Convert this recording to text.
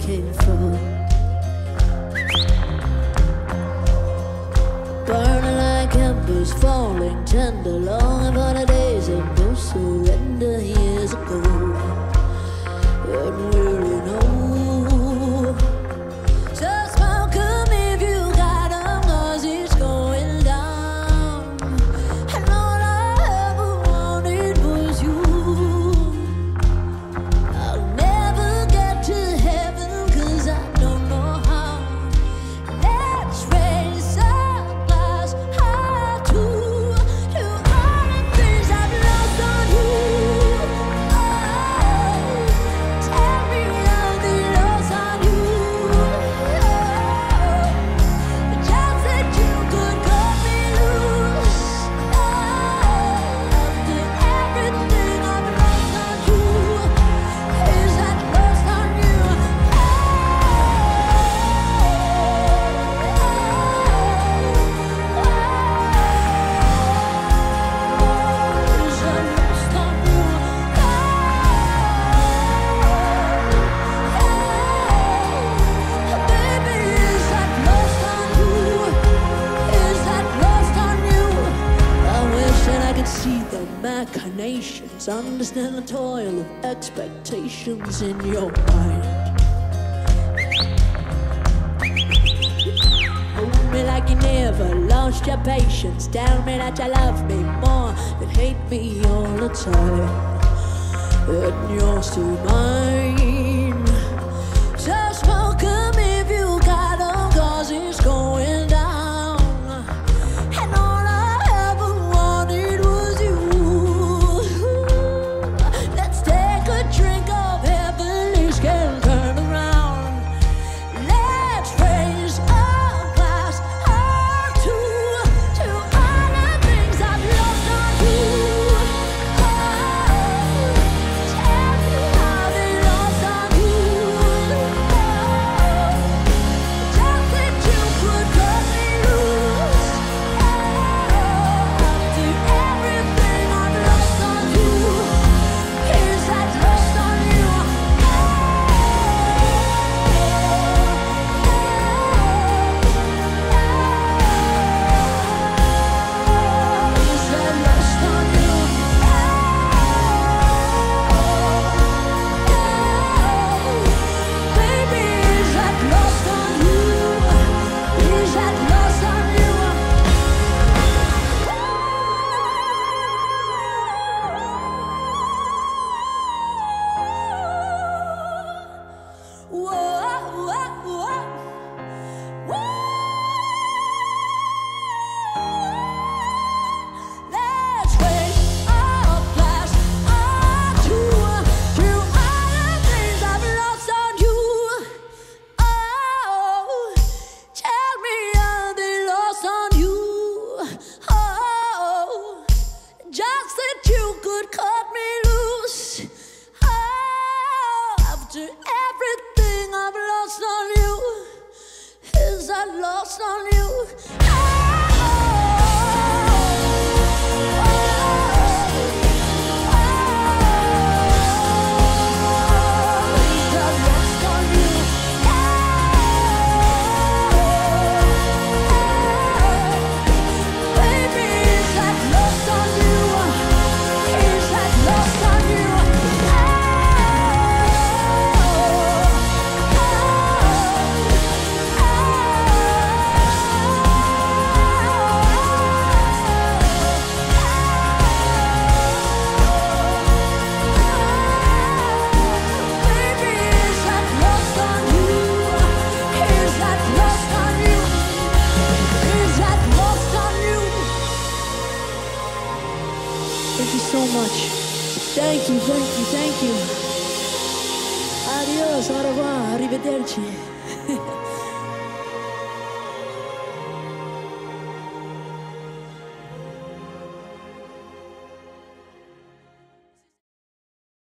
came from see the machinations, understand the toil of expectations in your mind. Hold me like you never lost your patience. Tell me that you love me more than hate me all the time. And you're still mine. I lost on you. so much. Thank you, thank you, thank you. Adios, au revoir, arrivederci.